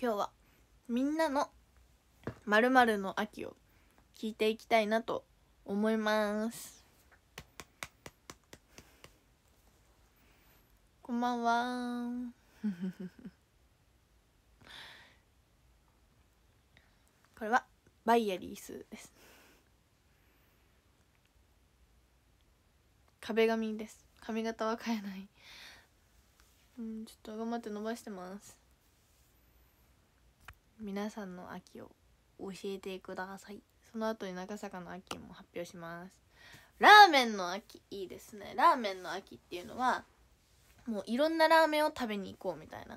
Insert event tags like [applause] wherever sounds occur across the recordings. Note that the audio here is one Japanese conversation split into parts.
今日はみんなのまるの秋を聞いていきたいなと思います。こんばんは。[laughs] これはバイアリースです。壁紙です。髪型は変えない。うんちょっと頑張って伸ばしてます皆さんの秋を教えてください。その後に長坂の秋も発表します。ラーメンの秋いいですね。ラーメンの秋っていうのはもういろんなラーメンを食べに行こうみたいな。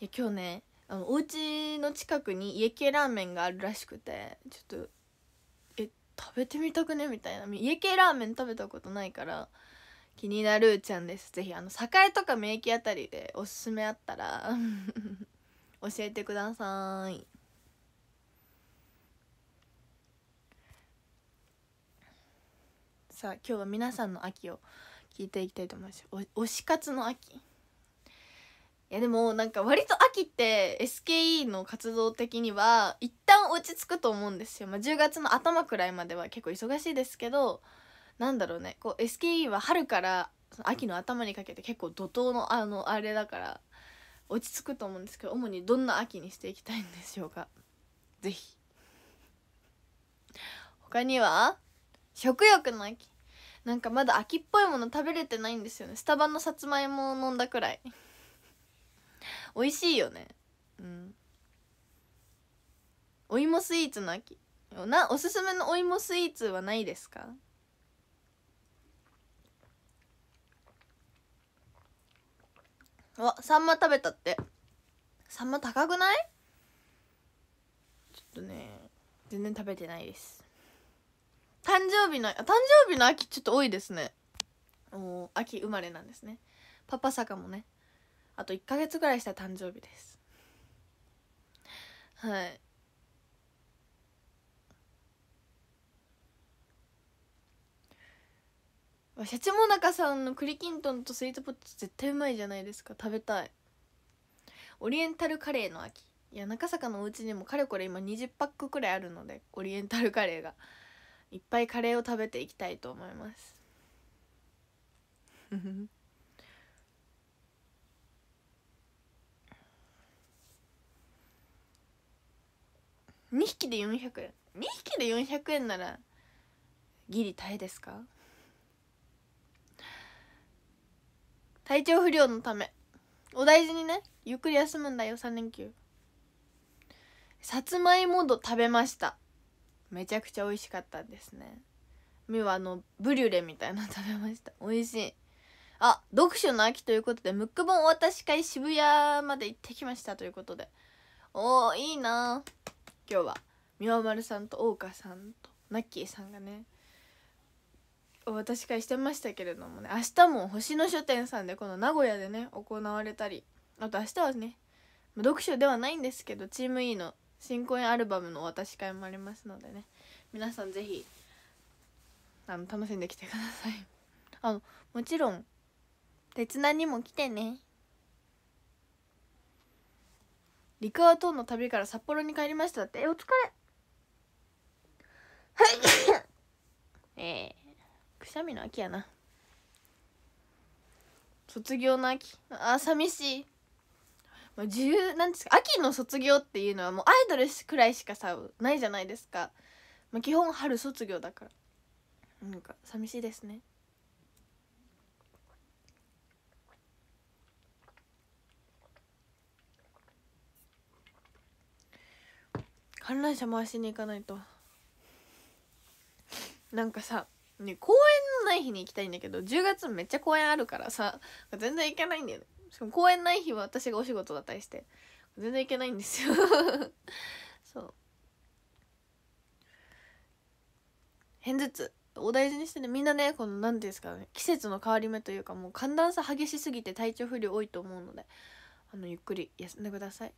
いや今日ねあのお家の近くに家系ラーメンがあるらしくてちょっとえ食べてみたくねみたいな。家系ラーメン食べたことないから気になるちゃんです。ぜひあの栄とか名駅あたりでおすすめあったら。教えてください。さあ今日は皆さんの秋を聞いていきたいと思います。お推し活の秋。いやでもなんか割と秋って SKE の活動的には一旦落ち着くと思うんですよ、まあ、10月の頭くらいまでは結構忙しいですけどなんだろうね。こう SKE は春から秋の頭にかけて結構怒涛のあのあれだから落ち着くと思うんですけど主にどんな秋にしていきたいんでしょうか？[laughs] 是非他には？食欲の秋。なんかまだ秋っぽいもの食べれてないんですよね。スタバのさつまいもを飲んだくらい。[laughs] 美味しいよね。うん。お芋スイーツの秋。なおすすめのお芋スイーツはないですか？わサンマ食べたって。サンマ高くない？ちょっとね全然食べてないです。誕生日の誕生日の秋ちょっと多いですね。お秋生まれなんですね。パパ坂もね。あと1ヶ月ぐらいしたら誕生日です。はいシャチモナカさんの栗きんとんとスイートポテト絶対うまいじゃないですか。食べたい。オリエンタルカレーの秋。いや中坂のお家にもかれこれ今20パックくらいあるのでオリエンタルカレーが。いっぱいカレーを食べていきたいと思います。[laughs] 2匹で400円。2匹で400円ならギリ耐えですか？体調不良のため。お大事にね。ゆっくり休むんだよ3連休。さつまいもど食べました。めちゃくちゃ美味しかったですね。みはあのブリュレみたいな食べました。美味しい。あ読書の秋ということでムック本お渡し会渋谷まで行ってきました。ということで。おーいいな。今日はみわまるさんと大岡さんとナッキーさんがねお渡し会してましたけれどもね明日も星野書店さんでこの名古屋でね行われたりあと明日はね読書ではないんですけどチーム E の新婚アルバムのお渡し会もありますのでね皆さん是非あの楽しんできてください。[laughs] あのもちろん鉄南にも来てね。陸ア島の旅から札幌に帰りましたって。えお疲れ。はい。ええー。くしゃみの秋やな。卒業の秋。あ寂しい。もう10なんですか秋の卒業っていうのはもうアイドルくらいしかさないじゃないですか、まあ、基本春卒業だから。なんか寂しいですね。観覧車回しに行かないと。なんかさね公園のない日に行きたいんだけど10月めっちゃ公園あるからさ全然行けないんだよね。しかも公園ない日は私がお仕事だったりして全然行けないんですよ。[laughs] そう。偏頭痛。お大事にしてねみんなねこの何ていうんですかね季節の変わり目というかもう寒暖差激しすぎて体調不良多いと思うのであのゆっくり休んでください。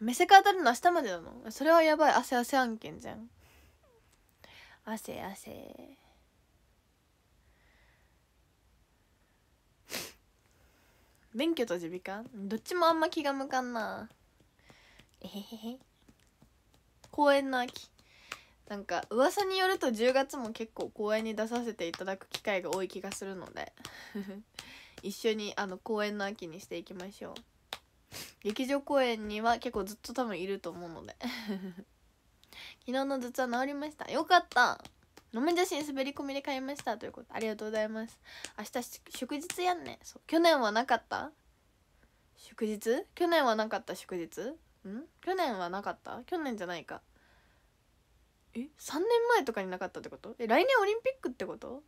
目線当たるの明日までなの？それはやばい。汗汗案件じゃん。汗汗。免許と耳鼻科？どっちもあんま気が向かんな。えへへへ。公園の秋。なんか噂によると10月も結構公園に出させていただく機会が多い気がするので。[laughs] 一緒にあの公園の秋にしていきましょう。劇場公演には結構ずっと多分いると思うので昨日の頭痛治りました。よかった。飲み写真滑り込みで買いましたということありがとうございます。明日祝日やんね。そう去年はなかった？祝日？去年はなかった祝日？ん？去年はなかった？去年じゃないか。え3年前とかになかったってこと？え来年オリンピックってこと？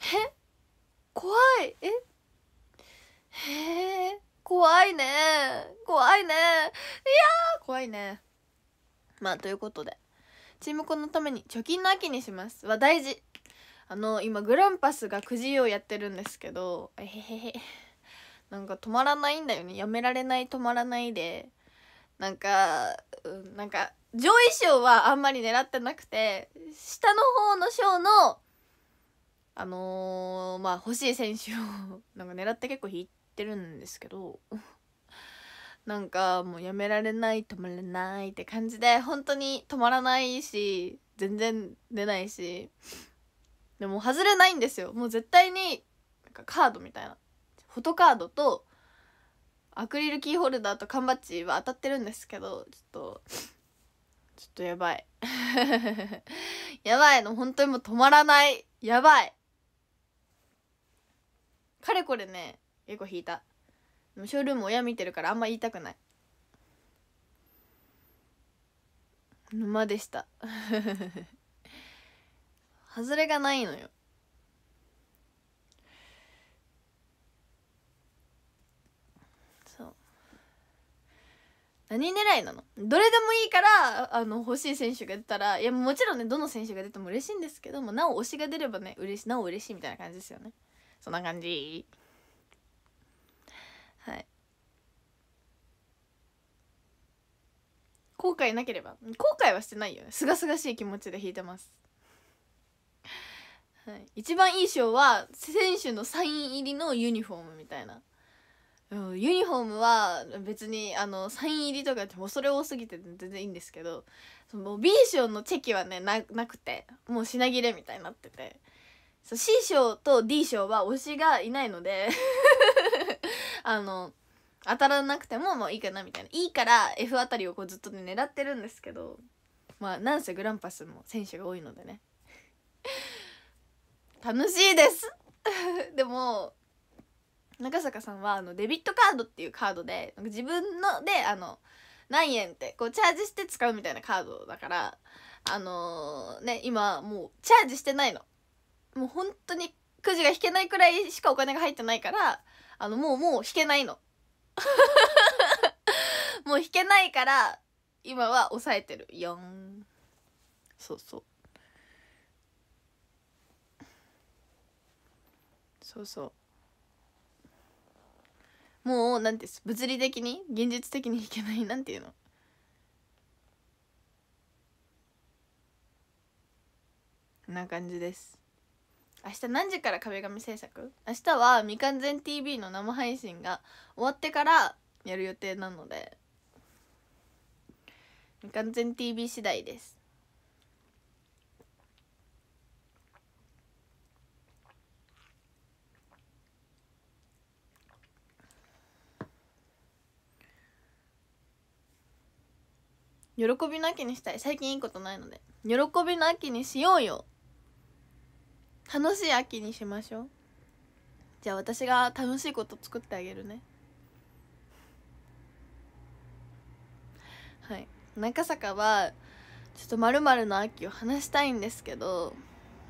え？怖い。え？へえ怖いね。怖いね。いや怖いね。まあということで。チームコのために貯金の秋にしますは大事。あの今グランパスがくじをやってるんですけどえへへへ。なんか止まらないんだよね。やめられない止まらないで。なんか、うん、なんか上位賞はあんまり狙ってなくて下の方の賞のあのー、まあ欲しい選手をなんか狙って結構引いてるんですけど。なんかもうやめられない止まれないって感じで本当に止まらないし全然出ないしでも外れないんですよ。もう絶対になんかカードみたいな。フォトカードとアクリルキーホルダーと缶バッジは当たってるんですけどちょっとちょっとやばい。[laughs] やばいの本当にもう止まらない。やばい。かれこれね結構引いた。ショールーム親見てるからあんま言いたくない。沼でした。[laughs] 外れがないのよ。そう。何狙いなの？どれでもいいからあの欲しい選手が出たらいやもちろんねどの選手が出ても嬉しいんですけどもなお推しが出ればね嬉しなお嬉しいみたいな感じですよね。そんな感じ。はい。後悔なければ。後悔はしてないよね。すがすがしい気持ちで弾いてます。はい。一番いい賞は選手のサイン入りのユニフォームみたいな。ユニフォームは別にあのサイン入りとかってもうそれ多すぎて全然いいんですけどその B 賞のチェキはねなくてもう品切れみたいになってて。そう C 賞と D 賞は推しがいないので [laughs] あの当たらなくてもまあいいかなみたいな。いいから F あたりをこうずっとね狙ってるんですけどまあなんせグランパスも選手が多いのでね。[laughs] 楽しいです。[laughs] でも中坂さんはあのデビットカードっていうカードで自分のであの何円ってこうチャージして使うみたいなカードだからあのー、ね今もうチャージしてないの。もう本当にくじが引けないくらいしかお金が入ってないからあのもうもう弾けないの。[laughs] もう弾けないから今は抑えてる。4そうそう。そうそう。もうなんて物理的に？現実的に弾けないなんていうの？な感じです明日何時から壁紙制作？明日は未完全 TV の生配信が終わってからやる予定なので。未完全 TV 次第です。喜びの秋にしたい。最近いいことないので。喜びの秋にしようよ。楽しい秋にしましょう。じゃあ私が楽しいこと作ってあげるね。はい。中坂はちょっとまるの秋を話したいんですけど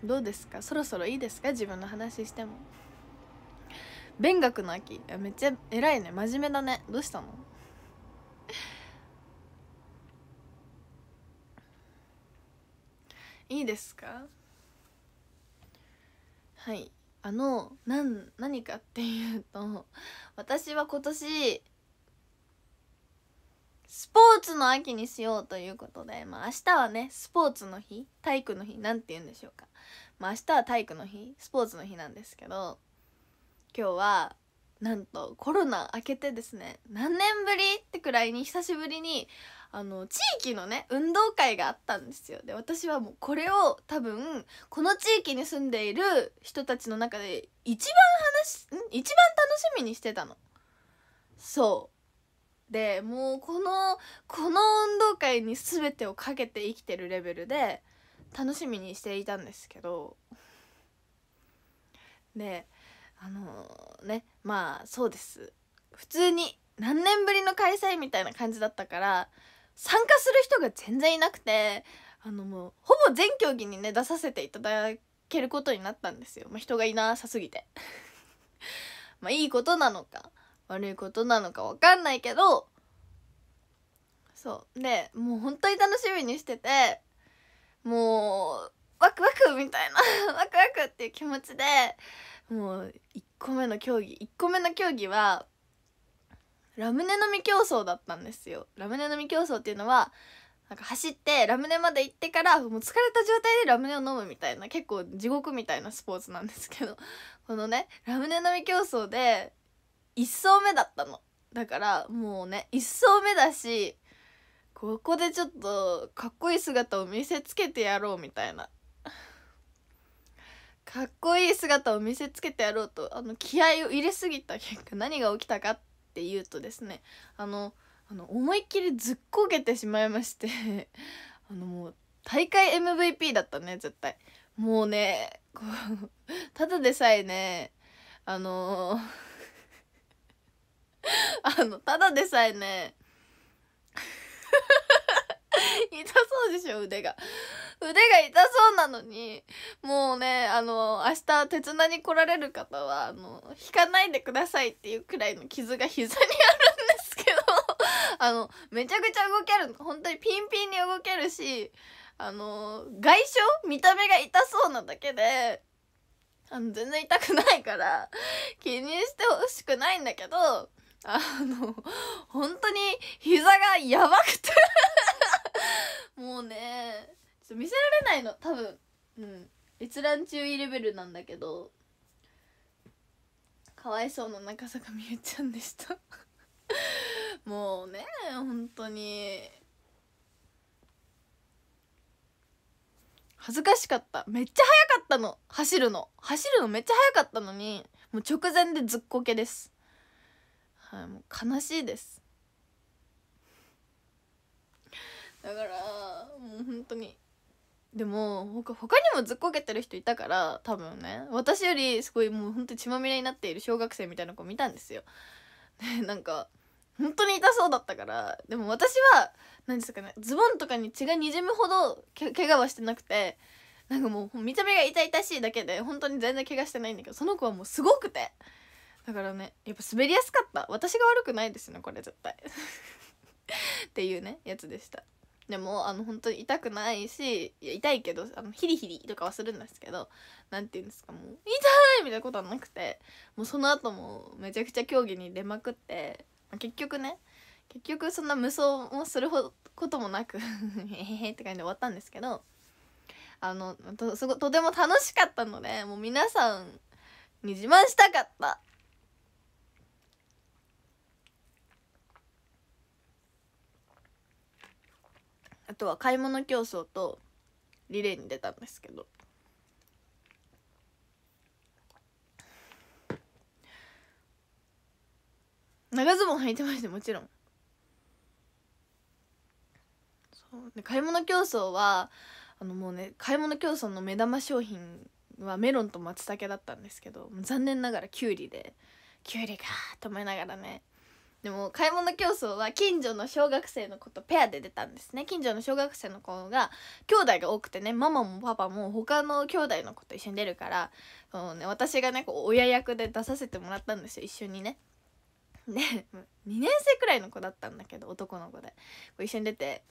どうですか？そろそろいいですか？自分の話しても。勉学の秋。めっちゃ偉いね。真面目だね。どうしたの？いいですか？はい。あのなん何かっていうと私は今年スポーツの秋にしようということで、まあ、明日はねスポーツの日体育の日なんて言うんでしょうか、まあ、明日は体育の日スポーツの日なんですけど今日はなんとコロナ明けてですね何年ぶりってくらいに久しぶりにあの地域のね運動会があったんですよ。で私はもうこれを多分この地域に住んでいる人たちの中で一番話ん？一番楽しみにしてたの。そう。でもうこのこの運動会に全てをかけて生きてるレベルで楽しみにしていたんですけど。であのー、ねまあそうです。普通に何年ぶりの開催みたいな感じだったから参加する人が全然いなくてあのもうほぼ全競技にね出させていただけることになったんですよ、まあ、人がいなさすぎて。[laughs] まあいいことなのか悪いことなのか分かんないけどそう。でもう本当に楽しみにしててもうワクワクみたいな [laughs] ワクワクっていう気持ちでもう1個目の競技1個目の競技はラムネ飲み競争だったんですよ。ラムネ飲み競争っていうのはなんか走ってラムネまで行ってからもう疲れた状態でラムネを飲むみたいな結構地獄みたいなスポーツなんですけど [laughs] このねラムネ飲み競争で1走目だったの。だからもうね1走目だしここでちょっとかっこいい姿を見せつけてやろうみたいな。かっこいい姿を見せつけてやろうとあの気合を入れすぎた結果何が起きたかっって言うとですねあのあの思いっきりずっこけてしまいまして [laughs] あのもう大会 MVP だったね絶対。もうねこうただでさえねあの [laughs] あのただでさえね [laughs] 痛そうでしょ腕が。腕が痛そうなのに。もうねあの明日手綱に来られる方はあの引かないでくださいっていうくらいの傷が膝にあるんですけど。[laughs] あのめちゃくちゃ動けるの。本当にピンピンに動けるしあの外傷見た目が痛そうなだけであの全然痛くないから気にしてほしくないんだけどあの本当に膝がやばくて。[laughs] もうねちょっと見せられないの。多分。うん。閲覧注意レベルなんだけど。かわいそうな中坂みゆちゃんでした。[laughs] もうね本当に。恥ずかしかった。めっちゃ速かったの。走るの。走るのめっちゃ速かったのに。もう直前でずっこけです。はいもう悲しいです。だからもう本当に。でも他他にもずっこけてる人いたから多分ね。私よりすごいもうほんと血まみれになっている小学生みたいな子見たんですよ。で [laughs] なんか本当に痛そうだったから。でも私は何ですかねズボンとかに血がにじむほどけ怪我はしてなくてなんかもう見た目が痛々しいだけで本当に全然怪我してないんだけどその子はもうすごくて。だからねやっぱ滑りやすかった。私が悪くないですねこれ絶対。[laughs] っていうねやつでした。でもあの本当に痛くないしいや痛いけどあのヒリヒリとかはするんですけど何て言うんですかもう痛いみたいなことはなくてもうその後もめちゃくちゃ競技に出まくって、まあ、結局ね結局そんな無双もすることもなく [laughs] へへへって感じで終わったんですけどあのとすごとても楽しかったのでもう皆さんに自慢したかったとは買い物競争とリレーに出たんですけど。長ズボン履いてましたもちろん。そう。で買い物競争はあのもうね買い物競争の目玉商品はメロンと松茸だったんですけど残念ながらきゅうりできゅうりかと思いながらねでも買い物競争は近所の小学生の子とペアで出たんですね。近所の小学生の子が兄弟が多くてねママもパパも他の兄弟の子と一緒に出るからその、ね、私がねこう親役で出させてもらったんですよ一緒にね。で2年生くらいの子だったんだけど男の子で。一緒に出て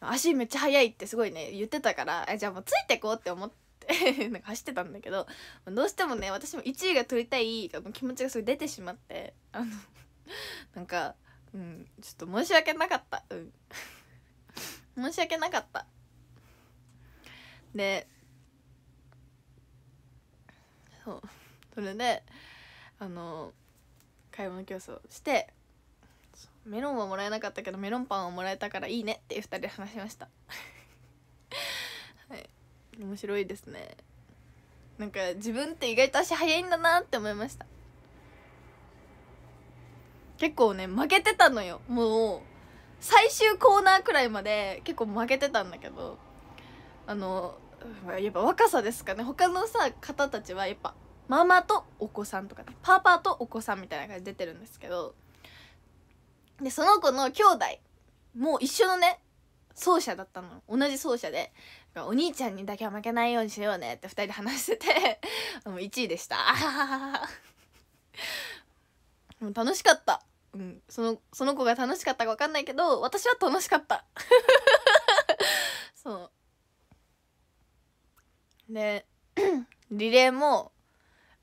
足めっちゃ速いってすごいね言ってたからじゃあもうついてこうって思って [laughs] なんか走ってたんだけどどうしてもね私も1位が取りたい気持ちがすごい出てしまってあの [laughs] なんかうんちょっと申し訳なかった。うん。[laughs] 申し訳なかった。でそう。それであの買い物競争してメロンはもらえなかったけどメロンパンはもらえたからいいねっていう2人で話しました。[laughs] はい。面白いですね。なんか自分って意外と足早いんだなって思いました。結構ね負けてたのよ。もう最終コーナーくらいまで結構負けてたんだけど。あのやっぱ若さですかね。他のさ方たちはやっぱママとお子さんとかねパパとお子さんみたいな感じで出てるんですけど。でその子の兄弟もう一緒のね奏者だったの同じ奏者で。お兄ちゃんにだけは負けないようにしようねって2人で話してて。[laughs] もう1位でした。[laughs] もう楽しかった。そのその子が楽しかったか分かんないけど私は楽しかった。[laughs] そう。でリレーも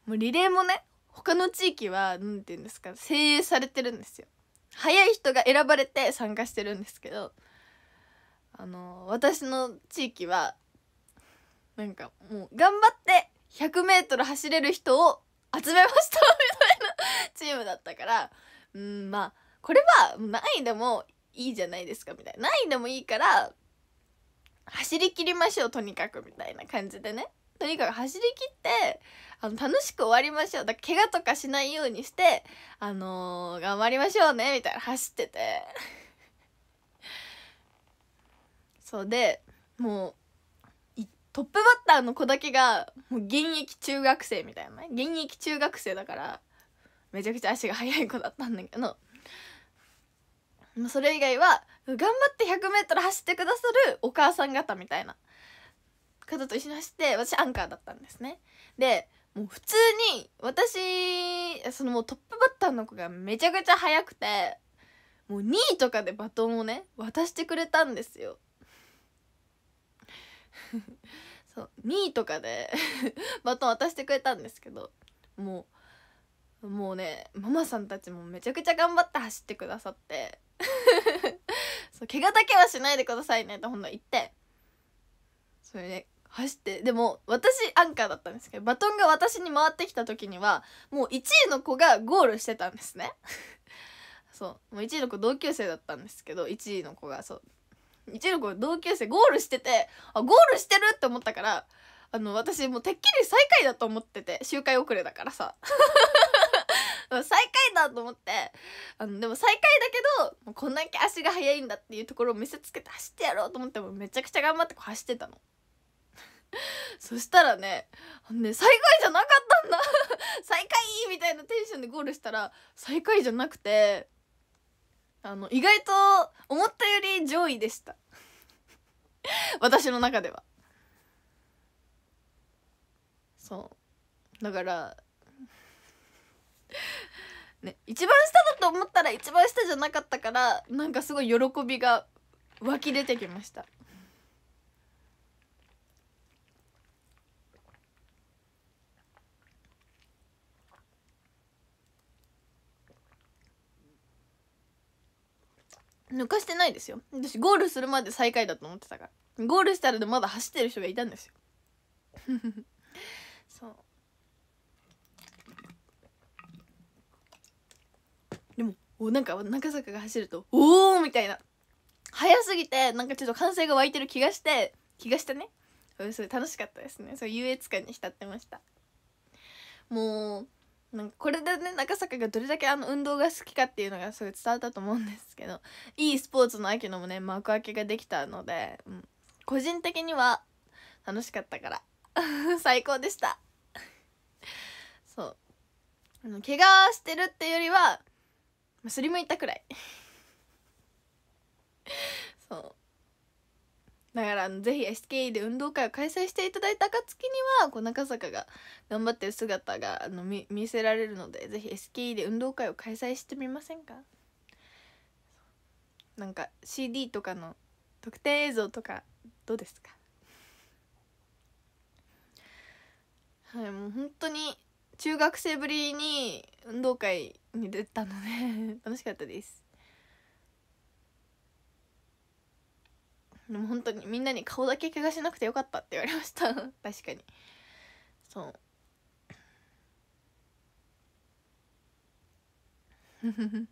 もうリレーもね他の地域は何て言うんですか精鋭されてるんですよ。早い人が選ばれて参加してるんですけどあの私の地域はなんかもう頑張って 100m 走れる人を集めましたみたいなチームだったからうんまあこれは何位でもいいじゃないですかみたいな。何位でもいいから走りきりましょうとにかくみたいな感じでね。とにかく走りきってあの楽しく終わりましょう。だから怪我とかしないようにしてあのー、頑張りましょうねみたいな走ってて。[laughs] そうでもうトップバッターの子だけがもう現役中学生みたいな現役中学生だからめちゃくちゃ足が速い子だったんだけど。それ以外は頑張って 100m 走ってくださるお母さん方みたいな。方と一緒に走って私アンカーだったんですね。でもう普通に私そのもうトップバッターの子がめちゃくちゃ速くてもう2位とかでバトンをね渡してくれたんですよ。[laughs] そう2位とかで [laughs] バトン渡してくれたんですけどもうもうねママさんたちもめちゃくちゃ頑張って走ってくださって。[laughs] そう怪我だけはしないでくださいねってほんと言って。それで走ってでも私アンカーだったんですけどバトンが私に回ってきた時にはもう1位の子がゴールしてたんですね。[laughs] そうもう1位の子同級生だったんですけど1位の子がそう。1位の子同級生ゴールしててあゴールしてるって思ったからあの私もうてっきり最下位だと思ってて周回遅れだからさ。[laughs] 最下位だと思って。あのでも最下位だけどもうこんだけ足が速いんだっていうところを見せつけて走ってやろうと思ってもめちゃくちゃ頑張ってこう走ってたの。[laughs] そしたらねね最下位じゃなかったんだ。[laughs] 最下位みたいなテンションでゴールしたら最下位じゃなくてあの意外と思ったより上位でした。[laughs] 私の中では。そう。だからね一番下だと思ったら一番下じゃなかったからなんかすごい喜びが湧き出てきました。抜かしてないですよ。私ゴールするまで最下位だと思ってたから。ゴールしたらでまだ走ってる人がいたんですよそうでもおなんか中坂が走るとおおみたいな。速すぎてなんかちょっと歓声が湧いてる気がして気がしてね。それ楽しかったですね。そう優越感に浸ってました。もうなんかこれでね中坂がどれだけあの運動が好きかっていうのがすごい伝わったと思うんですけどいいスポーツの秋のもね幕開けができたので、うん、個人的には楽しかったから。[laughs] 最高でした。そう。あの怪我してるっていうよりはすりむいたくらい。そう。だからぜひ SKE で運動会を開催していただいた暁にはこう中坂が頑張ってる姿があの見見せられるのでぜひ SKE で運動会を開催してみませんか？なんか CD とかの特典映像とかどうですか？はいもう本当に中学生ぶりに運動会に出たので [laughs] 楽しかったです。でも本当にみんなに顔だけ怪我しなくてよかったって言われました。[laughs] 確かに。そう。[laughs]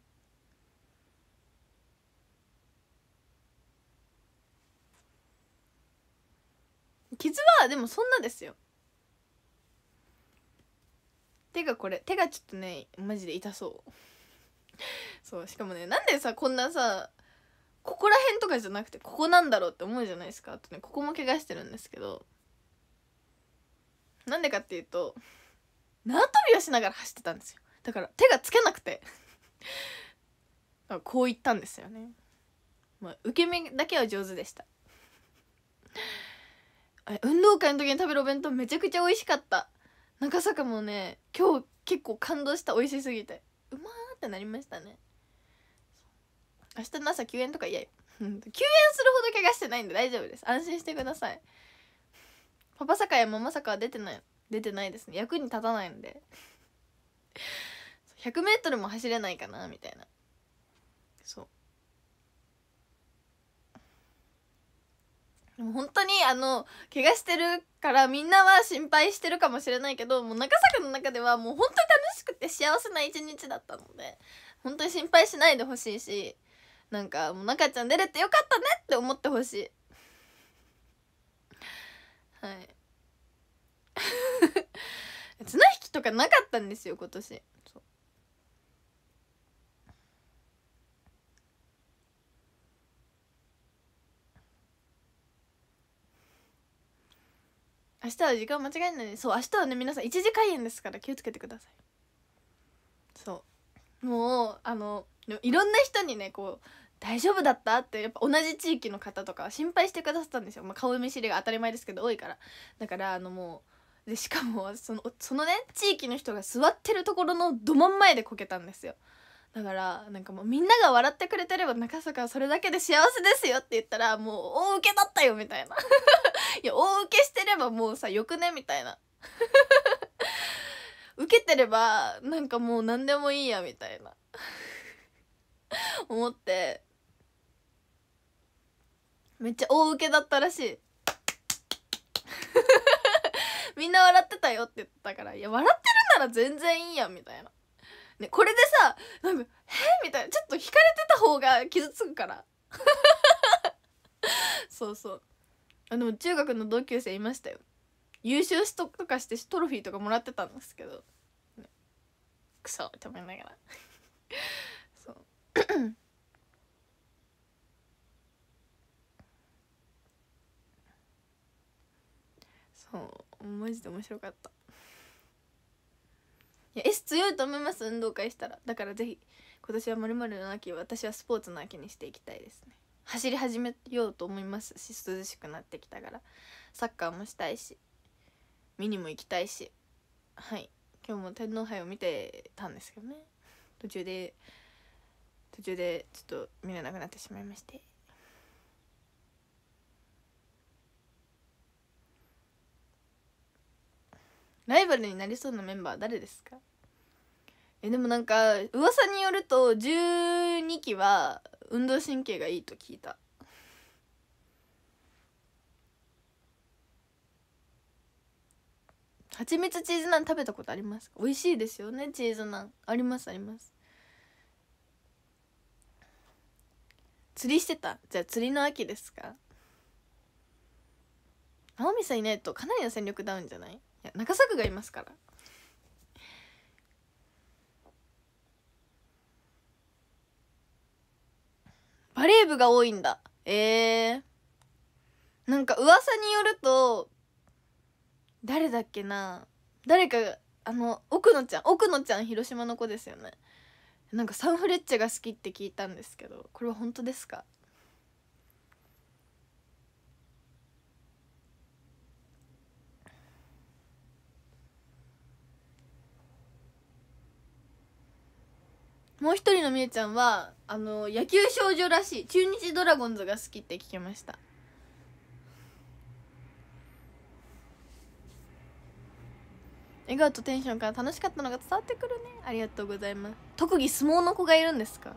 傷はでもそんなですよ。手がこれ手がちょっとねマジで痛そう。そうしかもねなんでさこんなさここら辺とかじゃなくてここなんだろうって思うじゃないですか。あとねここも怪我してるんですけど。なんでかっていうと縄跳びをしながら走ってたんですよ。だから手がつけなくて。[laughs] こう言ったんですよね。まあ受け身だけは上手でした。運動会の時に食べるお弁当めちゃくちゃ美味しかった。中坂もね今日結構感動した。美味しすぎて。うまーってなりましたね。明日の朝休園とか嫌よ。[laughs] 休園するほど怪我してないんで大丈夫です。安心してください。パパ坂やママ坂は出てない出てないですね。役に立たないので。100m も走れないかなみたいな。そう。でも本当にあの怪我してるからみんなは心配してるかもしれないけどもう中坂の中ではもう本当に楽しくて幸せな一日だったので本当に心配しないでほしいしなんかもう中ちゃん出れてよかったねって思ってほしい。はい。[laughs] 綱引きとかなかったんですよ今年。明日は時間間違えないそう明日はね皆さん1時開演ですから気をつけてください。そう。もうあのいろんな人にねこう「大丈夫だった?」ってやっぱ同じ地域の方とか心配してくださったんですよ、まあ、顔見知りが当たり前ですけど多いから。だからあのもうでしかもそのそのね地域の人が座ってるところのど真ん前でこけたんですよ。だからなんかもうみんなが笑ってくれてれば中坂はそれだけで幸せですよって言ったらもう大受けだったよみたいな。[laughs] いや大受けしてればもうさよくねみたいな。[laughs] 受けてればなんかもう何でもいいやみたいな。[laughs] 思って。めっちゃ大受けだったらしい。みんな笑ってたよって言ったからいや笑ってるなら全然いいやみたいな。ね、これでさなんか「え？みたいなちょっと引かれてた方が傷つくから。[laughs] そうそう。あの中学の同級生いましたよ。優勝しとかしてトロフィーとかもらってたんですけど、ね、クソって思いながら。[laughs] そう。[coughs] そう。マジで面白かった。や S 強いと思います？運動会したら。だからぜひ今年はまるの秋私はスポーツの秋にしていきたいですね。走り始めようと思いますし涼しくなってきたから。サッカーもしたいし。見にも行きたいし。はい。今日も天皇杯を見てたんですけどね。途中で途中でちょっと見れなくなってしまいまして。ライバルになりそうなメンバー誰ですか？えでもなんか噂によると12期は運動神経がいいと聞いた。蜂蜜チーズナン食べたことあります美味しいですよねチーズナン。ありますあります。釣りしてた？じゃあ釣りの秋ですか？直美さんいないとかなりの戦力ダウンじゃない？や中作がいますから。バレー部が多いんだ。えー、なんか噂によると誰だっけな。誰かあの奥野ちゃん。奥野ちゃん広島の子ですよね。なんかサンフレッチェが好きって聞いたんですけどこれは本当ですか？もう一人のみえちゃんはあの野球少女らしい中日ドラゴンズが好きって聞きました。笑顔とテンションから楽しかったのが伝わってくるね。ありがとうございます。特技相撲の子がいるんですか？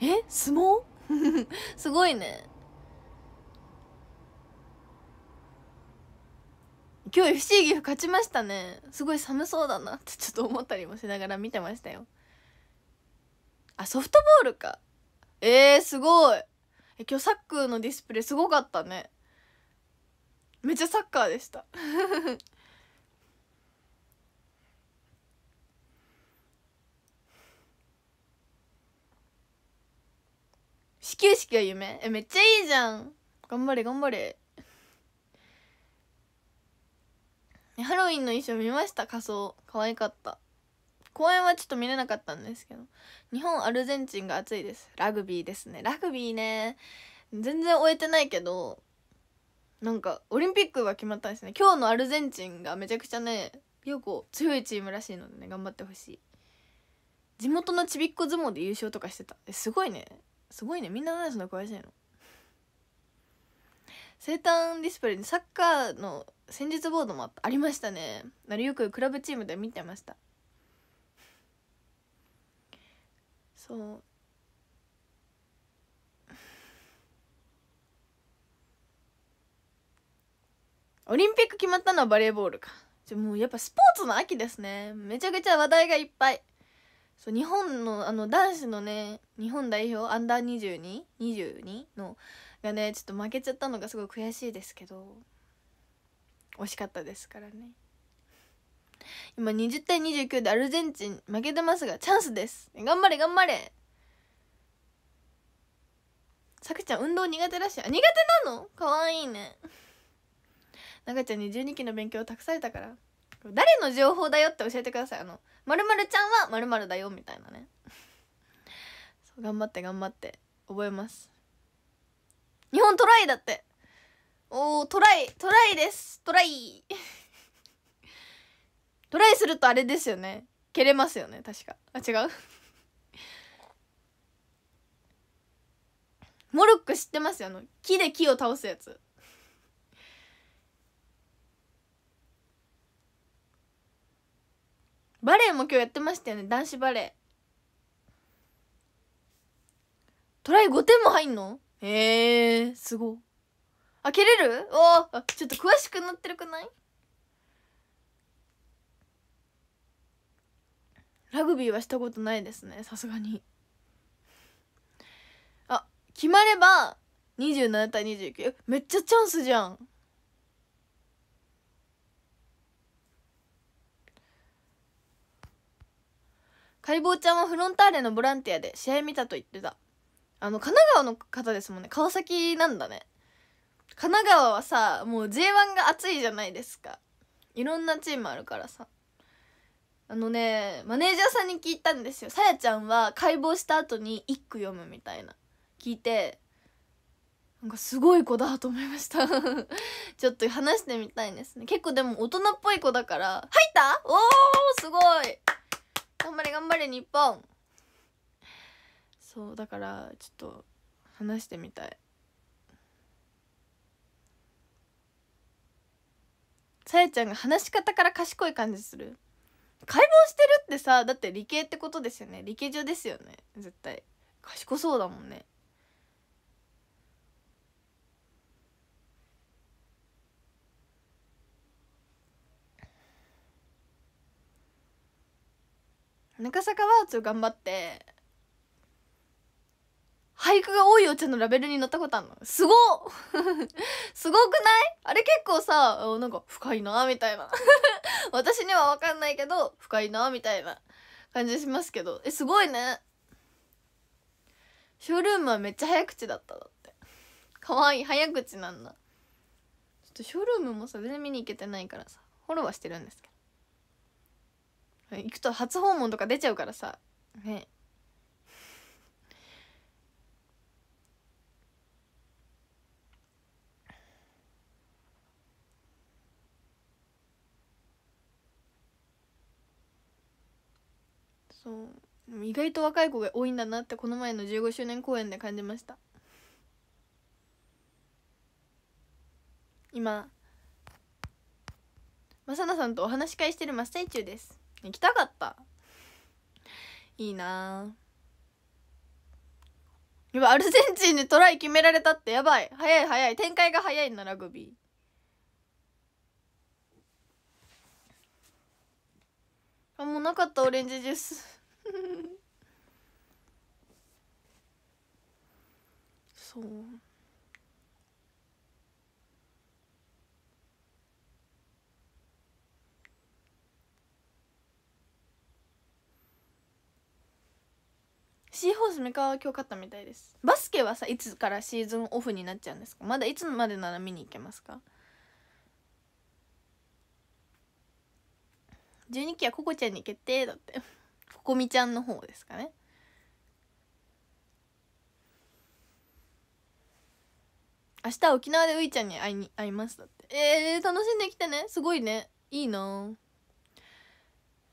え？相撲？[laughs] すごいね。今日 FC 岐阜勝ちましたね。すごい寒そうだなってちょっと思ったりもしながら見てましたよ。あソフトボールか。えー、すごい。え今日サックのディスプレイすごかったね。めっちゃサッカーでした。[laughs] 始球式は夢。えめっちゃいいじゃん。頑張れ頑張れ。ハロウィンの衣装見ました？仮装。可愛かった。公演はちょっと見れなかったんですけど。日本アルゼンチンが熱いです。ラグビーですね。ラグビーね全然終えてないけどなんかオリンピックが決まったんですね。今日のアルゼンチンがめちゃくちゃねよく強いチームらしいのでね頑張ってほしい。地元のちびっこ相撲で優勝とかしてた。えすごいね。すごいね。みんな何そんな詳しいの。生誕ディスプレイにサッカーの戦術ボードもありましたね。あれよくクラブチームで見てました。そう。オリンピック決まったのはバレーボールか。じゃもうやっぱスポーツの秋ですね。めちゃくちゃ話題がいっぱい。そう日本のあの男子のね日本代表アンダー 22?22 のがねちょっと負けちゃったのがすごい悔しいですけど。惜しかったですからね。今20対29でアルゼンチン負けてますがチャンスです。頑張れ頑張れ。さくちゃん運動苦手らしい。あ苦手なの？かわいいね。中ちゃんに12期の勉強を託されたから。誰の情報だよって教えてください。あのまるちゃんはまるだよみたいなね。そう頑張って頑張って。覚えます。日本トライだって。おートライトライです。トライ。トライするとあれですよね。蹴れますよね。確か。あ違う？[laughs] モルック知ってますよ。あの木で木を倒すやつ。バレーも今日やってましたよね。男子バレー。トライ5点も入んの？へえすご。あ蹴れる？おあちょっと詳しくなってるくない？ラグビーはしたことないですねさすがに。あ決まれば27対29めっちゃチャンスじゃん。解剖ちゃんはフロンターレのボランティアで試合見たと言ってた。あの神奈川の方ですもんね。川崎なんだね。神奈川はさもう J1 が熱いじゃないですか。いろんなチームあるからさ。あのねマネージャーさんに聞いたんですよ。さやちゃんは解剖した後に一句読むみたいな。聞いてなんかすごい子だと思いました。[laughs] ちょっと話してみたいですね。結構でも大人っぽい子だから入った？おーすごい。頑張れ頑張れ日本。そうだからちょっと話してみたい。さやちゃんが話し方から賢い感じする。解剖してるってさだって理系ってことですよね。理系上ですよね。絶対。賢そうだもんね。中坂はちょっと頑張って。俳句が多いお茶のラベルに載ったことあるの？すご [laughs] すごくない？あれ結構さなんか深いなみたいな。[laughs] 私には分かんないけど深いなみたいな感じしますけど。えすごいね。ショールームはめっちゃ早口だっただって。かわいい。早口なんだ。ちょっとショールームもさ全然見に行けてないからさフォローはしてるんですけど。行くと初訪問とか出ちゃうからさ。ね。そう。意外と若い子が多いんだなってこの前の15周年公演で感じました。今マサナさんとお話し会してる真っ最中です。行きたかった。いいなやばアルゼンチンにトライ決められたってやばい。早い早い。展開が早いなラグビー。うなかったオレンジジュース。[laughs] そう。シーホースメカは今日買ったみたいです。バスケはさいつからシーズンオフになっちゃうんですか？まだいつまでなら見に行けますか？12期はココちゃんに決定だって。ココミちゃんの方ですかね。明日沖縄でういちゃんに会いに会いますだって。えー、楽しんできてね。すごいね。いいな。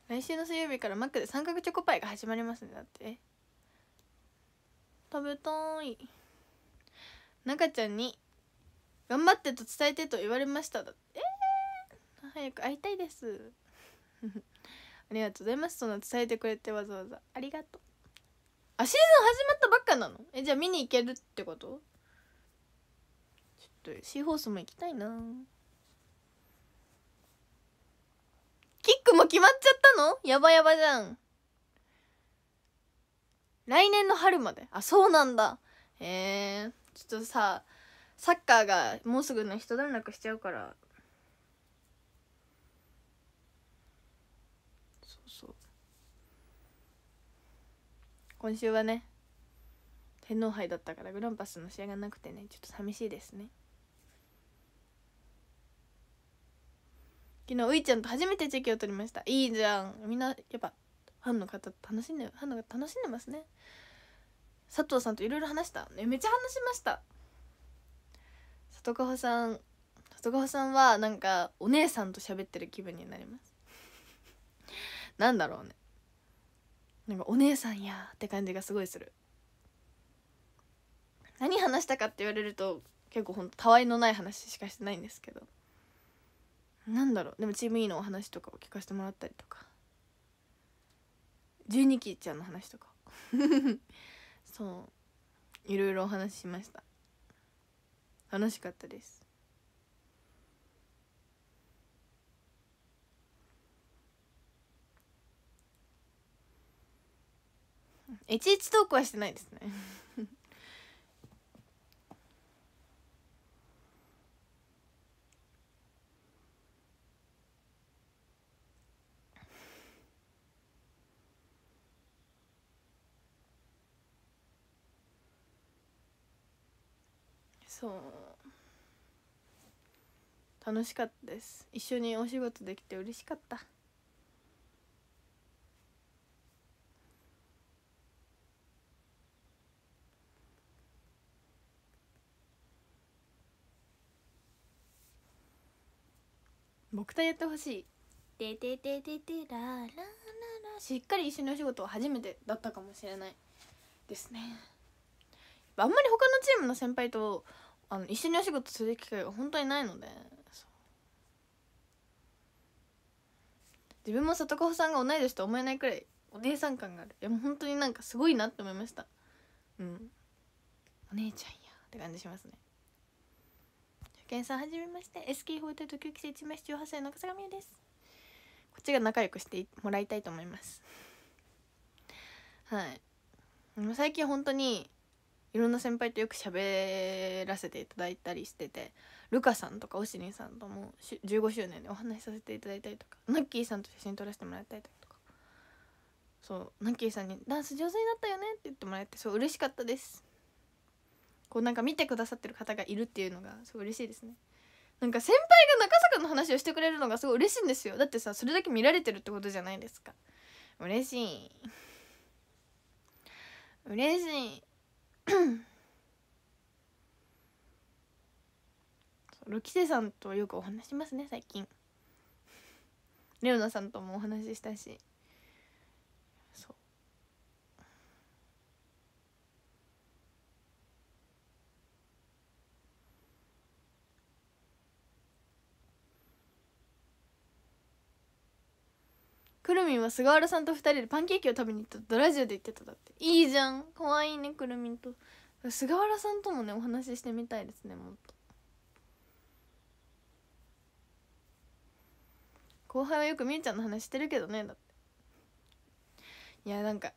来週の水曜日からマックで三角チョコパイが始まりますねだって。食べたい。中ちゃんに「頑張ってと伝えて」と言われましただって。えー、早く会いたいです。ありがとうございます。その伝えてくれてわざわざ。ありがとう。あシーズン始まったばっかなの？えじゃあ見に行けるってこと？ちょっとシーホースも行きたいな。キックも決まっちゃったの？やばやばじゃん。来年の春まで。あそうなんだ。へえちょっとさサッカーがもうすぐね一段落しちゃうからそうそう今週はね天皇杯だったからグランパスの試合がなくてねちょっと寂しいですね。昨日ういちゃんと初めてチェキを取りました。いいじゃん。みんなやっぱファンの方楽しんでファンの方楽しんでますね。佐藤さんといろいろ話した、ね、めっちゃ話しました。里川さん里川さんはなんかお姉さんと喋ってる気分になります。なんだろうね。なんかお姉さんやって感じがすごいする。何話したかって言われると結構ほんとたわいのない話しかしてないんですけど。なんだろう。でもチーム E のお話とかを聞かせてもらったりとか。12期ちゃんの話とか。[laughs] そう。いろいろお話ししました。楽しかったです。いちいちトークはしてないですね。そう。楽しかったです。一緒にお仕事できて嬉しかった。僕とやってほしい「てててててララララ」しっかり一緒にお仕事は初めてだったかもしれないですね。あんまり他のチームの先輩とあの一緒にお仕事する機会が本当にないので自分も里子さんが同い年と思えないくらいお姉さん感がある。いやもう本当になんかすごいなって思いました。うん。お姉ちゃんやって感じしますね初見さんはじめまして SK48 同級生1枚18歳の笠上です。こっちが仲良くしてもらいたいと思います。はい。最近本当にいろんな先輩とよく喋らせていただいたりしててルカさんとかオシリンさんとも15周年でお話しさせていただいたりとかナッキーさんと写真撮らせてもらったりとかそうナッキーさんに「ダンス上手になったよね」って言ってもらえてそう嬉しかったです。こうなんか見てくださってる方がいるっていうのがすごい嬉しいですね。なんか先輩が中坂の話をしてくれるのがすごい嬉しいんですよ。だってさそれだけ見られてるってことじゃないですか。嬉しい。嬉しい。ロキセさんとよくお話しますね最近。レオナさんともお話ししたしそうくるみんは菅原さんと2人でパンケーキを食べに行ったとラジオで言ってただって。いいじゃん。かわいいねくるみんと。菅原さんともねお話ししてみたいですねもっと。後輩はよくみーちゃんの話してるけどねだって。いやなんか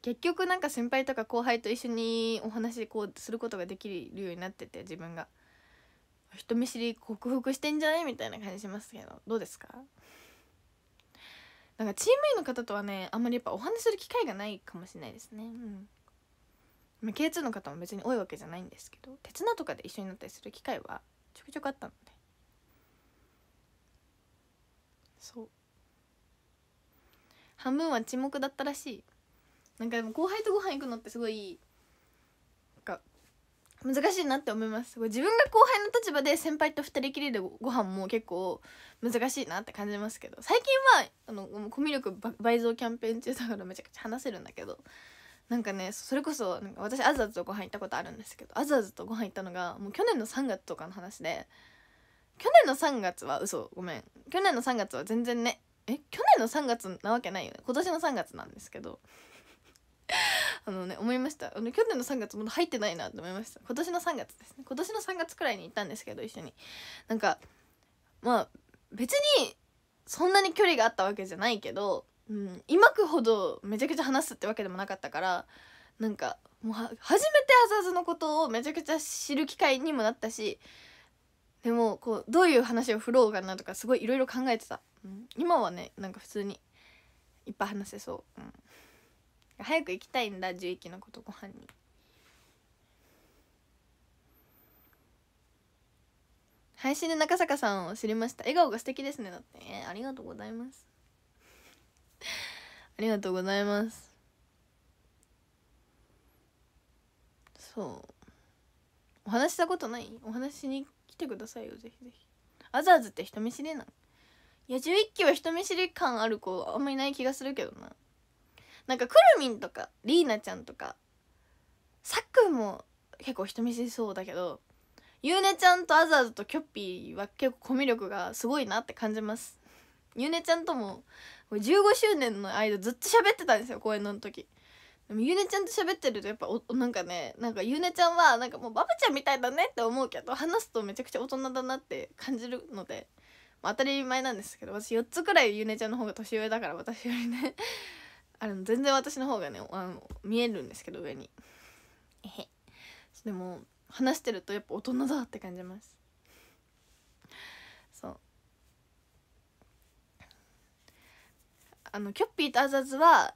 結局なんか先輩とか後輩と一緒にお話こうすることができるようになってて自分が。人見知り克服してんじゃないみたいな感じしますけど。どうですか？なんかチーム員の方とはねあんまりやっぱお話しする機会がないかもしれないですね。うん。まあ K2 の方も別に多いわけじゃないんですけど鉄菜とかで一緒になったりする機会はちょくちょくあったので。そう。半分は沈黙だったらしい。なんかでも後輩とご飯行くのってすごい難しいなって思います。自分が後輩の立場で先輩と二人きりでご飯も結構難しいなって感じますけど。最近はあのコミュ力倍増キャンペーン中だからめちゃくちゃ話せるんだけど。なんかねそれこそなんか私あずあずとご飯行ったことあるんですけど。あずあずとご飯行ったのがもう去年の3月とかの話で。去年の3月は嘘ごめん。去年の3月は全然ね。え去年の3月なわけないよね。今年の3月なんですけど。あのね思いました。あの去年の3月まだ入ってないなと思いました。今年の3月ですね。今年の3月くらいに行ったんですけど一緒に。なんかまあ別にそんなに距離があったわけじゃないけど、うん、今くほどめちゃくちゃ話すってわけでもなかったからなんかもう初めてあざずのことをめちゃくちゃ知る機会にもなったしでもこうどういう話を振ろうかなとかすごいいろいろ考えてた、うん、今はねなんか普通にいっぱい話せそう、うん、早く行きたいんだ11期のことご飯に。配信で中坂さんを知りました。笑顔が素敵ですね。だって、えーありがとうございます。[laughs] ありがとうございます。そう。お話したことない？お話しに来てくださいよ。ぜひぜひ。あざあずって人見知りなんいや11期は人見知り感ある子あんまいない気がするけどな。なんかくるみんとかりーなちゃんとかさっくんも結構人見知りそうだけどゆうねちゃんとあずあずときょっぴーは結構コミュ力がすごいなって感じます。ゆうねちゃんとも15周年の間ずっと喋ってたんですよ公演の時。でもゆうねちゃんと喋ってるとやっぱおなんかねなんかゆうねちゃんはなんかもうバブちゃんみたいだねって思うけど話すとめちゃくちゃ大人だなって感じるので、まあ、当たり前なんですけど私4つくらいゆうねちゃんの方が年上だから私よりねあの全然私の方がねあの見えるんですけど上に。えへ。でも話してるとやっぱ大人だって感じます。そう。あのキョッピーとアザズは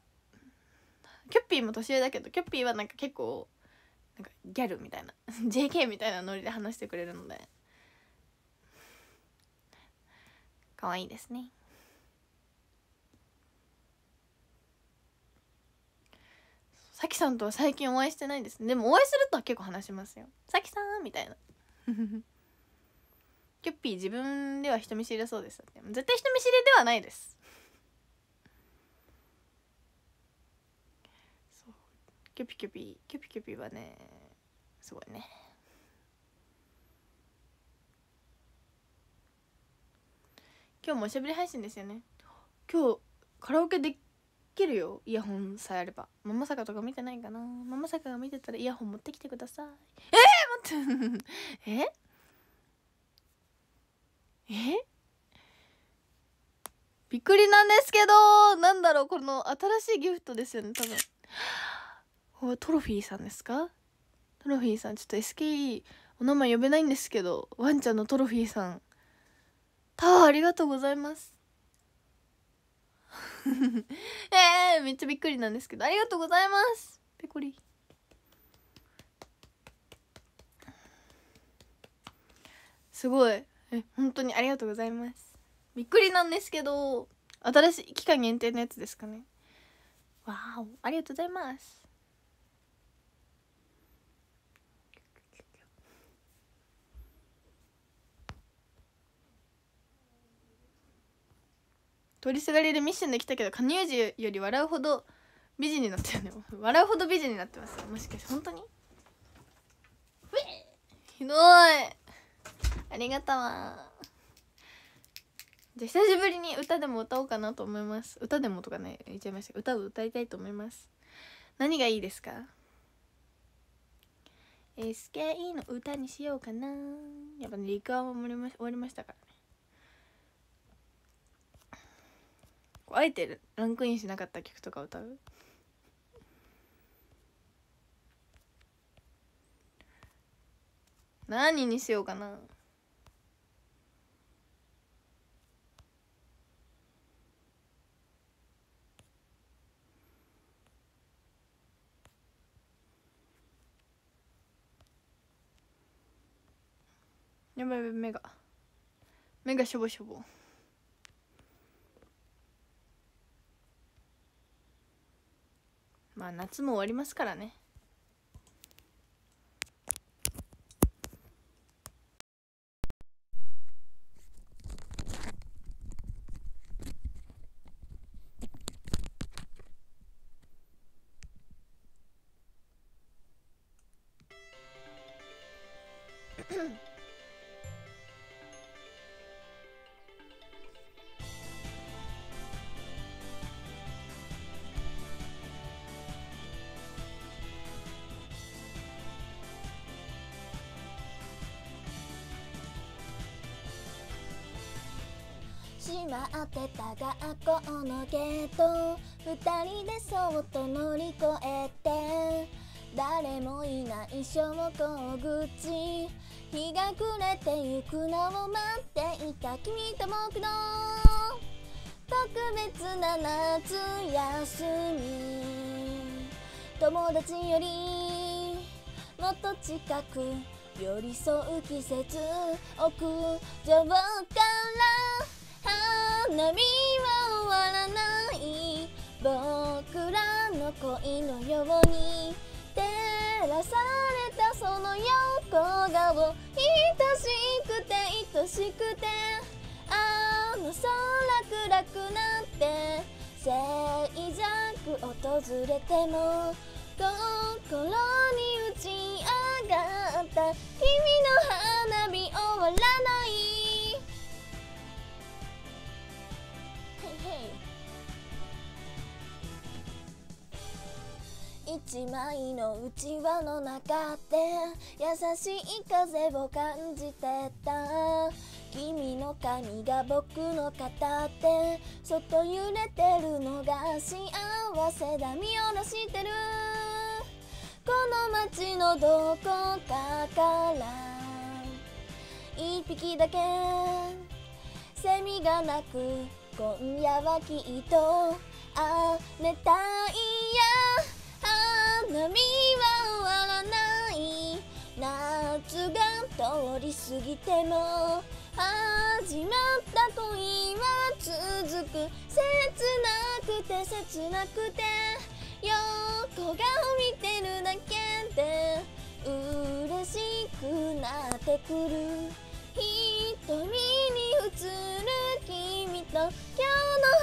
キョッピーも年上だけどキョッピーはなんか結構なんかギャルみたいな [laughs] JK みたいなノリで話してくれるので。可愛いですねさきさんとは最近お会いしてないです。でもお会いするとは結構話しますよ。さきさんみたいな。[laughs] キュッピー自分では人見知りだそうです。絶対人見知りではないです。そう。キュピキュピキュピキュピはねすごいね。今日もおしゃべり配信ですよね。今日カラオケできるよイヤホンさえあれば。ママ坂とか見てないかな。ママ坂が見てたらイヤホン持ってきてください。えー、待って。ええびっくりなんですけどなんだろうこの新しいギフトですよね多分。これトロフィーさんですか？トロフィーさんちょっと SKE お名前呼べないんですけどワンちゃんのトロフィーさん。タワーありがとうございます。[laughs] えー、めっちゃびっくりなんですけどありがとうございます。ペコリ。すごい。え本当にありがとうございます。びっくりなんですけど新しい期間限定のやつですかね。わーおありがとうございます。通りすがりでミッションできたけど加入時より笑うほど美人になったよね。[laughs] 笑うほど美人になってますもしかして本当に？ひどい。ありがとう。じゃ久しぶりに歌でも歌おうかなと思います。歌でもとかね言っちゃいました。けど歌を歌いたいと思います。何がいいですか？SKE の歌にしようかな。やっぱねリカーも終わりましたからね。あえてランクインしなかった曲とか歌う？何にしようかな。やばい目が。目がしょぼしょぼ。まあ夏も終わりますからね。閉まってた学校のゲート。二人でそっと乗り越えて。誰もいない昇降口。日が暮れてゆくのを待っていた君と僕の。特別な夏休み。友達よりもっと近く寄り添う季節。屋上から花火は終わらない僕らの恋のように照らされたその横顔愛しくて愛しくてあの空暗くなって静寂訪れても心に打ち上がった君の花火終わらない。一枚のうちわの中で優しい風を感じてた。君の髪が僕の肩でそっと揺れてるのが幸せだ。見下ろしてる。この街のどこかから一匹だけセミが鳴く。今夜はきっとあ熱帯夜花見は終わらない夏が通り過ぎても始まった恋は続く切なくて切なくて横顔見てるだけで嬉しくなってくる瞳に映る君と今日の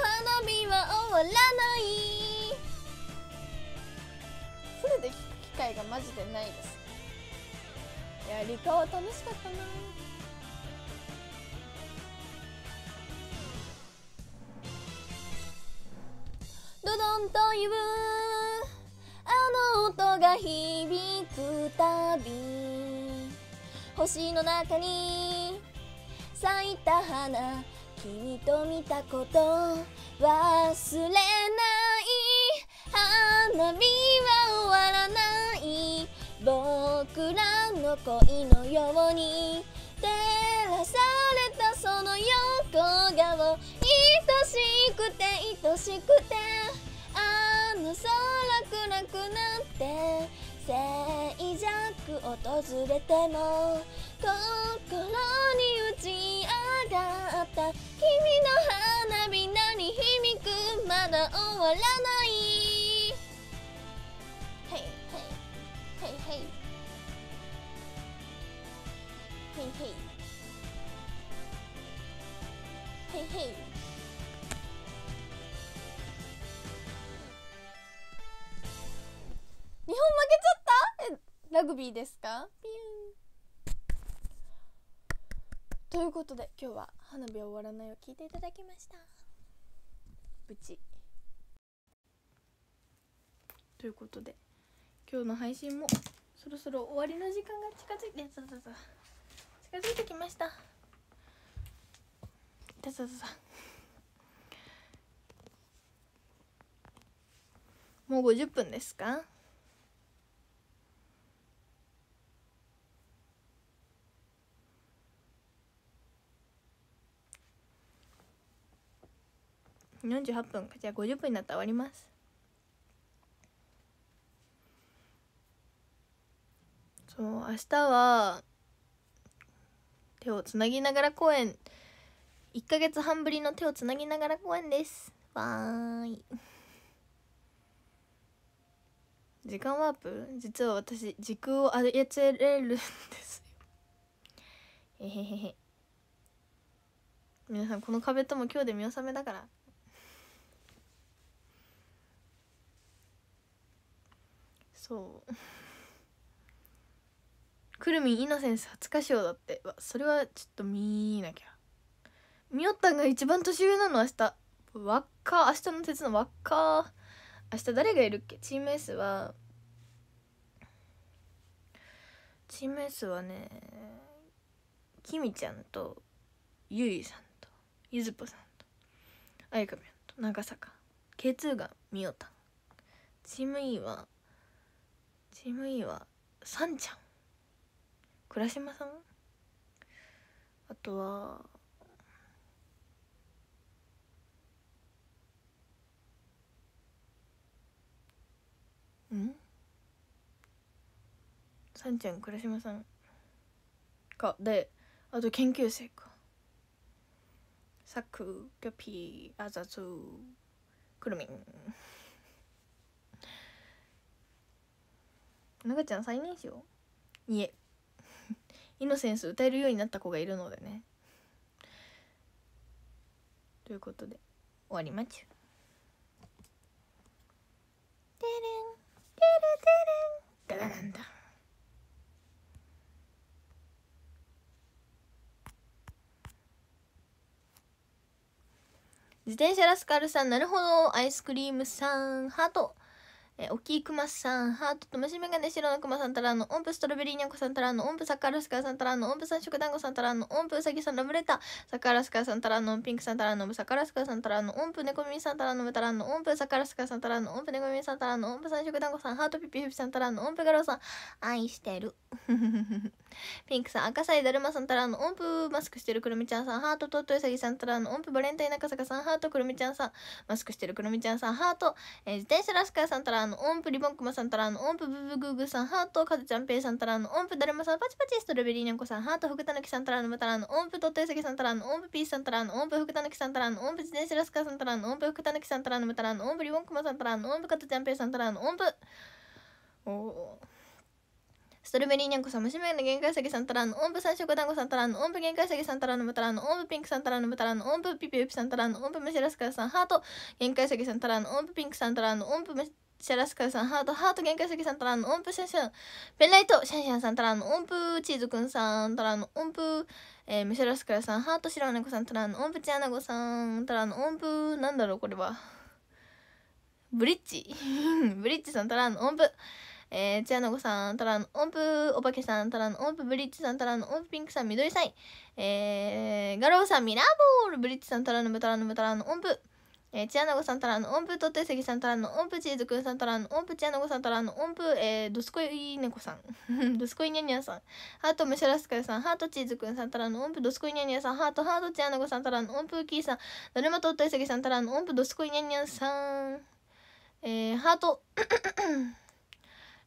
花火は終わらないフルで聞く機会がマジでないです。いや理科は楽しかったな。ドドンというあの音が響くたび。星の中に。咲いた花君と見たこと忘れない。花火は終わらない。僕らの恋のように。照らされたその横顔。愛しくて愛しくて。あの空暗くなって。静寂訪れても心に打ち上がった君の花火何響く？まだ終わらない。ヘイヘイヘイヘイヘイヘイヘイヘイ日本負けちゃったラグビーですか？ピュン。ということで今日は花火は終わらないを聞いていただきました。ブチ。ということで今日の配信もそろそろ終わりの時間が近づいてそうそうそう近づいてきました。そうそうそうもう50分ですか？48分じゃあ50分になったら終わります。そう明日は手をつなぎながら公演。1ヶ月半ぶりの手をつなぎながら公演です。わーい。時間ワープ？実は私時空を操れるんですよ。えへへへ。皆さんこの壁とも今日で見納めだから。そう。くるみんイノセンス初歌唱だって。わそれはちょっと見なきゃ。みよったんが一番年上なの明日。わっか明日の鉄のわっか。明日誰がいるっけ？チーム S は。チーム S はねきみちゃんとゆいさんとゆずぽさんとあゆかみゃんと長坂 K2 がみよたんチーム E はム E はさんちゃん。倉島さん？あとはん？さんちゃん倉島さんか。であと研究生か。サクギョピーアザツクルミン。ながちゃん最年少いえ。[laughs] イノセンス歌えるようになった子がいるのでね。ということで終わりまちゅ。てれん。てれてれん。だらなんだ自転車ラスカルさんなるほど。アイスクリームさんハート。えー、おきいくまさん、ハートと虫眼鏡白のくまさんたらの、音符ストロベリーにゃんこさんたらの、音符サッカーラスカーさんたらの、音符三色団子さんたらの、音符うさぎさんラブレター、サッカーラスカーさんたらの、ピンクさんたらの、音符サッカーラスカーさんたらの、音符猫耳さんたらの、たらの、音符サッカーラスカーさんたらの、音符猫耳さんたらの、音符三色団子さん、ハートピピピピさんたらの、音符ガローさん、愛してる。ピンクさん、赤サイだるまさんたらの、音符マスクしてるくるみちゃんさん、ハートとっとうさぎさんたらの、音符バレンタイン中坂さん、ハートくるみちゃんさん、マスクしてるくるみちゃんさん、ハート、えー、自転車ラスカーさんたらの、の音符リボンくまさんたらの、音符ブブグーグーさん、ハート、かずちゃんぺいさんたらの、音符だるまさん、パチパチストロベリーにゃんこさん、ハート、福田ぬきさんたらの、またらの、音符とっとうさぎさんたらの、音符ピースさんたらの、音符福田ぬきさんたらの、音符自転車ラスカーさんたらの、音符福田ぬきさんたらの、またらの、音符リボンくまさんたらの、音符かずちゃんぺいさんたらの、音符、おおストロベリーニャンコさん、虫眼鏡限界詐欺さんたらの、音符三色団子さんたらの、音符限界詐欺さんたらの、またらの、音符ピンクさんたらの、またらの、音符ピピピさんたらの、音符ムシラスカーさん、ハート、限界詐欺さんたらの、音符ピンクさんたらの、音符ムシャラスカーさん、ハート、ハート限界詐欺さんたらの、音符シャンシャン、ペンライト、シャンシャンさんたらの、音符チーズくんさんたらの、音符、えー、ムシャラスカーさん、ハート白猫さんたらの、音符チアナゴさんたらの、音符、なんだろう、これは。ブリッジブリッジさんたらの、音符、えー、チアナゴさん、たらの、音符、お化けさん、たらの、音符、ブリッジさん、たらの、音符、ピンクさん、緑さん、えー、ガローさん、ミラーボール、ブリッジさん、たらの、ムタラの、ムタラの、音符、えー、チアナゴさん、たらの、音符、とってせぎさん、たらの、音符、チーズくんさん、たらの、音符、チアナゴさん、たらの、音符、えー、ドスコイネコさん、[laughs] ドスコイニャニャさん、ハート、ムシャラスカヤさん、ハート、チーズくんさん、たらの、音符、ドスコイニャニャさん、ハート、ハート、チアナゴさん、たらの、音符、キーさん、だるまとってせぎさん、たらの、音符、ドスコイニャニャさん、えー、ハート、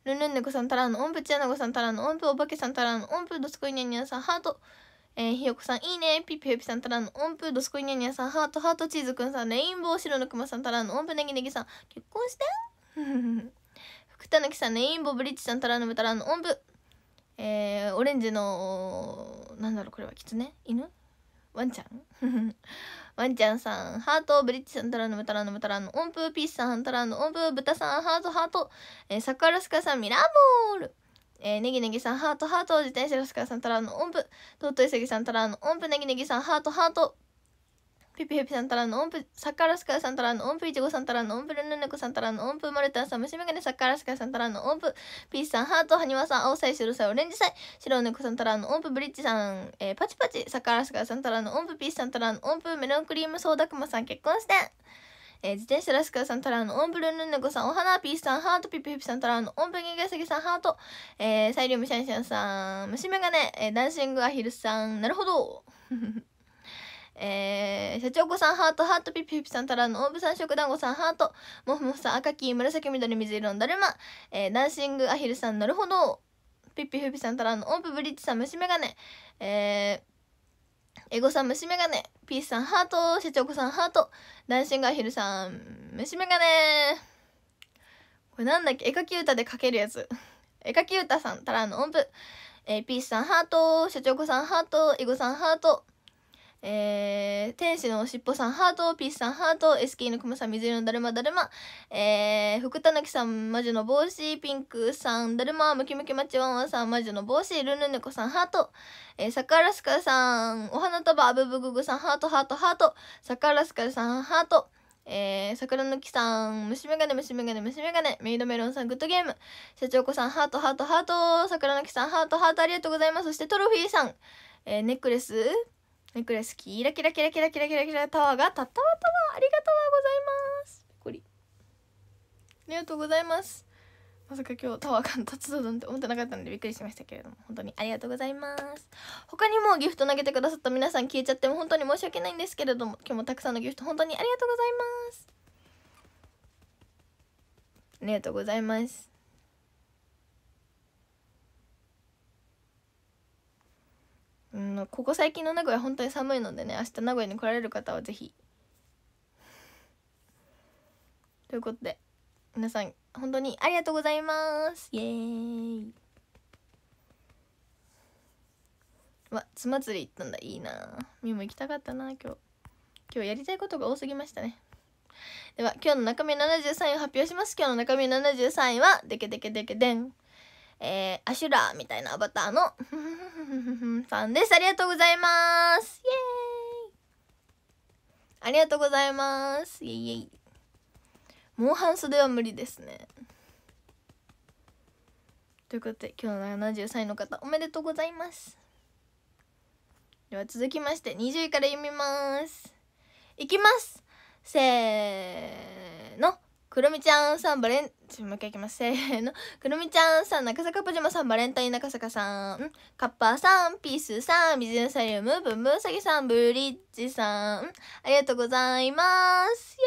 ルンルンネコさんたらの、音符チアナゴさんたらの、音符お化けさんたらの、音符ドスコイニャニャさん、ハート、えー、ひよこさん、いいね、ピッピヘピさんたらの、音符ドスコイニャニャさん、ハート、ハートチーズくんさん、レインボー白のくまさんたらの、音符ネギネギさん、結婚して [laughs] 福田ぬきさん、レインボーブリッジさんたらの、たらの、音符、えー、オレンジの、なんだろう、これは、キツネ？犬？ワンちゃん？[laughs] ワンちゃんさん、ハート、ブリッジさん、タラのムタラのムタラの、音符、ピースさん、タラの音符、豚さん、ハート、ハート、えー、サカラスカさん、ミラーボール、えー、ネギネギさん、ハート、ハート、自転車ラスカさん、タラの音符、トートイセギさん、タラの音符、ネギネギさん、ハート、ハート、ピピピさんたらの音符、サッカーラスカーさんたらの音符、いちごさんたらの音符、ルンルンネコさんたらの音符、マルタンさん、虫眼鏡サッカーラスカーさんたらの音符、ピースさん、ハート、ハニワさん、青さい、白さい、オレンジさい、白猫さんたらの音符、ブリッジさん、えー、パチパチ、サッカーラスカーさんたらの音符、ピースさんたらの音符、メロンクリームソーダクマさん、結婚して。えー、自転車ラスカーさんたらの音符ルンルンネコさん、お花ピースさん、ハートピピピさんたらの音符ゲゲセギさん、ハート、えー、サイリウムシャンシャンさん、虫眼鏡、えー、ダンシングアヒルさん、なるほど。えー、社長子さんハート、ハートピピピさんたらの、オーブさん食団子さんハート、モフモフさん赤黄紫緑水色のだるま、えー、ダンシングアヒルさんなるほど、ピピピピさんたらの、オーブブリッジさん虫眼鏡、えエゴさん虫眼鏡。ピースさんハート。社長子さんハート。ダンシンガーヒルさん虫眼鏡。これなんだっけ？絵描き歌で描けるやつ。絵描き歌さんたらの音符。えー、ピースさんハート。社長子さんハート。エゴさんハート。えー、天使のおしっぽさんハート、ピースさんハート、SK のくまさん水色のだるまだるま、えー、福田貫さん魔女の帽子、ピンクさんだるま、ムキムキマッチワンワンさん魔女の帽子、ルンルンネコさんハート、えー、サカラスカルさん、お花束、アブブググさんハート、ハート、ハート、サカラスカルさんハート、えー、桜の木さん、虫眼鏡、虫眼鏡、虫眼鏡、メイドメロンさん、グッドゲーム、社長子さん、ハート、ハート、ハート、桜の木さん、ハート、ハート、ありがとうございます。そしてトロフィーさん、えー、ネックレス、ネックレスキラキラキラキラキラキラキラ。タワーがたったわタワーありがとうございます。こり。ありがとうございます。まさか今日タワーが立つぞなんて思ってなかったのでびっくりしましたけれども。本当にありがとうございます。他にもギフト投げてくださった皆さん消えちゃっても本当に申し訳ないんですけれども。今日もたくさんのギフト本当にありがとうございます。ありがとうございます。うん、ここ最近の名古屋本当に寒いのでね明日名古屋に来られる方はぜひ。ということで皆さん本当にありがとうございます。イエーイ。わつまつり行ったんだ。いいな。みも行きたかったな今日。今日やりたいことが多すぎましたね。では今日の中身73位を発表します。今日の中身73位はでけでけでけでんえー、アシュラーみたいなアバターの [laughs] さんです。ありがとうございます。イエーイありがとうございます。イエイイエイ。もう半袖は無理ですね。ということで、今日の73位の方、おめでとうございます。では続きまして、20位から読みます。いきますせーの。くるみちゃんさんバレン、ちょ、もう一回いきます。せーの。[laughs] くるみちゃんさん、中坂パジャマさん、バレンタイン中坂さん、カッパーさん、ピースさん、ビジネスサリウム、ブンブンサギさん、ブリッジさん、ありがとうございます。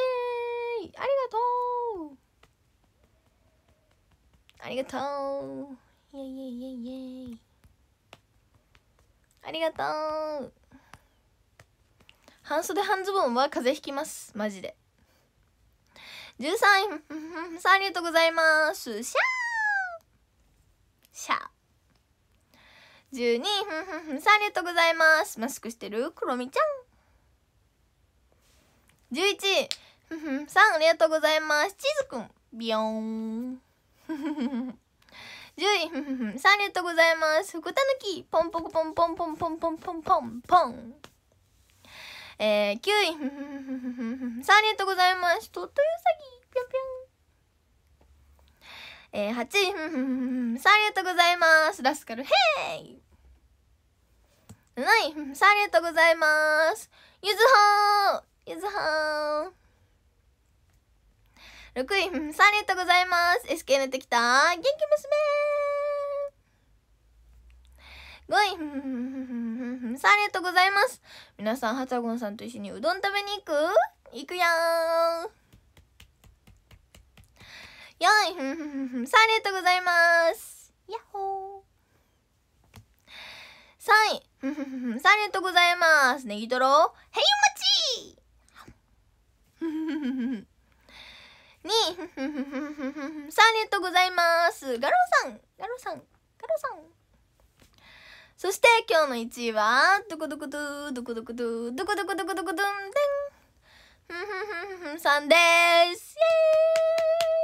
イエーイありがとうありがとうイエイイエイイエイイエイありがとう半袖半ズボンは風邪ひきます。マジで。13位、さあ、ありがとうございます。シャーシャー。12位、さあ、ありがとうございます。マスクしてるクロミちゃん。11位、さん、ありがとうございます。チーズくん。ビヨーン。10位、さあ、ありがとうございます。福たぬき。ポンポコポンポンポンポンポンポンポンポン。えー、9位、[laughs] さあ、ありがとうございます。とっとゆさぎ、ぴょんぴょん。えー、8位、[laughs] さあ、ありがとうございます。ラスカル、ヘイ !7 位、さあ、ありがとうございます。ゆずほーゆずほー6位、さあ、ありがとうございます。SK 寝てきた、元気娘5位、さあ、ありがとうございます。皆さん、はたごんさんと一緒にうどん食べに行く？行くよー。4位、さあ、ありがとうございます。やっほー。3位、さあ、ありがとうございます。ネギトロ、へいお待ち2位、さあ、ありがとうございます。ガロさん、ガロさん、ガロさん。そして今日の1位は、どこどこどー、どこどこどー、どこどこどこどこどんでん。ふんふんふんふんさんです。イエ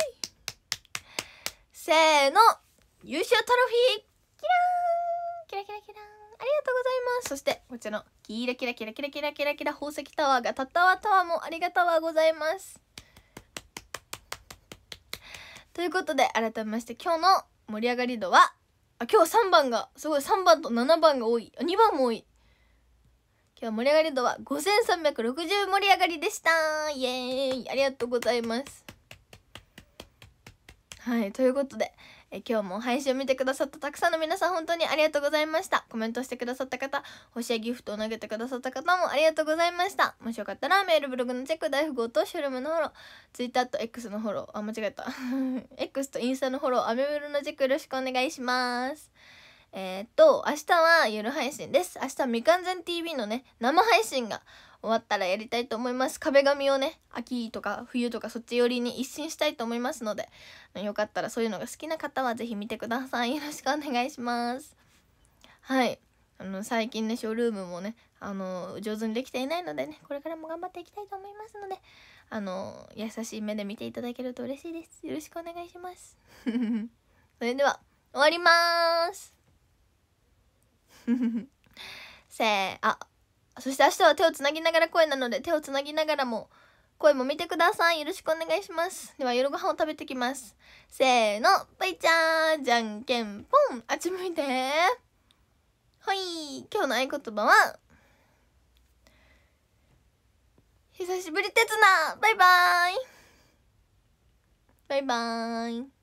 ーイせーの優勝トロフィーキラーンキラキラキラーンありがとうございますそしてこちらのキラキラキラキラキラキラキラ宝石タワーがたったわタワーもありがとうございますということで改めまして今日の盛り上がり度はあ今日3番がすごい3番と7番が多い。あ2番も多い。今日盛り上がり度は5360盛り上がりでした。イエーイ。ありがとうございます。はいということでえ今日も配信を見てくださったたくさんの皆さん本当にありがとうございました。コメントしてくださった方星やギフトを投げてくださった方もありがとうございました。もしよかったらメールブログのチェック大富豪とショルムのフォロー。Twitter と X のフォロー。あ間違えた。[laughs] X とインスタのフォローアメブロのチェックよろしくお願いします。えー、っと明日は夜配信です。明日はみかんぜん TV のね生配信が終わったらやりたいと思います。壁紙をね秋とか冬とかそっち寄りに一新したいと思いますのでよかったらそういうのが好きな方は是非見てください。よろしくお願いします。はい。あの最近ねショールームもねあの上手にできていないのでねこれからも頑張っていきたいと思いますのであの優しい目で見ていただけると嬉しいです。よろしくお願いします。[laughs] それでは終わります。[laughs] せーあそして明日は手をつなぎながら声なので手をつなぎながらも声も見てください。よろしくお願いします。では夜ご飯を食べてきます。せーの。バイちゃんじゃんけんぽん。あっち向いて。はい。今日の合言葉は久しぶり鉄なバイバーイ。バイバーイ。